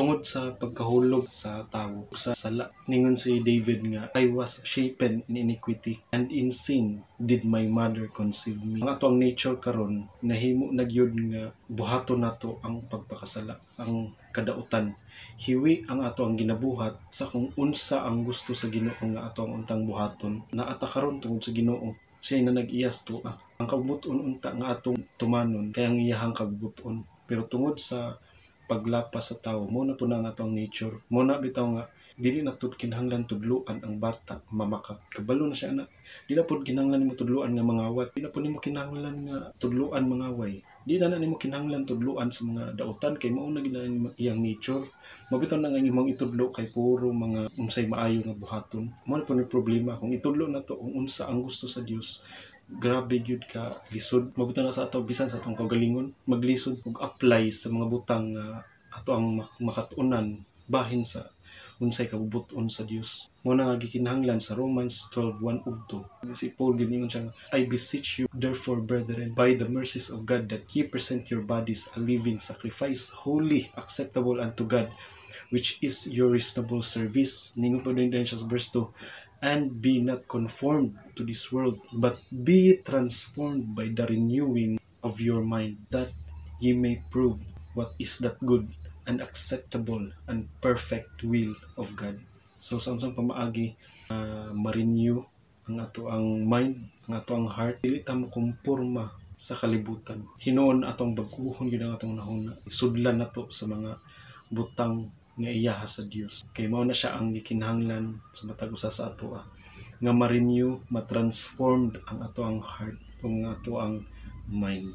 tungod sa pagkahulog sa tawo sa sala ningon si David nga I was shapen in iniquity and in sin did my mother conceive me. Ang ato ang nature karon nahimo nagyud nga buhaton nato ang pagpakasala ang kadautan. Hiwi ang ato ang ginabuhat sa kung unsa ang gusto sa Ginoo nga ato ang untang buhaton. Na ata karon tungod sa Ginoo siya na nag-iyas to ah. ang kabuton unta nga atong tumanon kaya ang iyahang kabuton. Pero tungod sa paglapas sa tao mo na po na nga atong nature. Mo na bitaw nga dili na tud kinahanglan tudluan ang bata mamakak kabalo na siya na di na pud kinahanglan nimo tudluan nga mangawat di na pud nimo kinahanglan nga tudluan mangaway di na na nimo kinahanglan tudluan sa mga dautan. Kay mao na gid na iyang nature. Mabitaw na nga imong itudlo kay puro mga unsay maayo nga buhaton. Mo na ni problema kung itudlo na to kung unsa ang gusto sa Dios grabe gyud ka lisod. Mabitaw na sa ato bisan sa atong kagalingon maglisod ug apply sa mga butang nga ato ang mak- makatunan bahin sa unsay kabubuton sa Dios. Mo na gikinahanglan sa Romans 12:1 ug 2 si Paul giningon siya I beseech you therefore brethren by the mercies of God that ye present your bodies a living sacrifice holy acceptable unto God which is your reasonable service. Ningon pa din siya sa verse 2 and be not conformed to this world, but be transformed by the renewing of your mind, that ye may prove what is that good and acceptable and perfect will of God. So sa unsang pamaagi uh, ma-renew ang ato ang mind, ang ato ang heart, dili ta mo kumpurma sa kalibutan. Hinoon atong baguhon gyud ang atong nahuna. Isudlan nato sa mga butang nga iyaha sa Dios. Kay mao na siya ang gikinahanglan sa matag usa sa ato ah, nga ma-renew, ma-transformed ang ato ang heart, ang ato ang mind.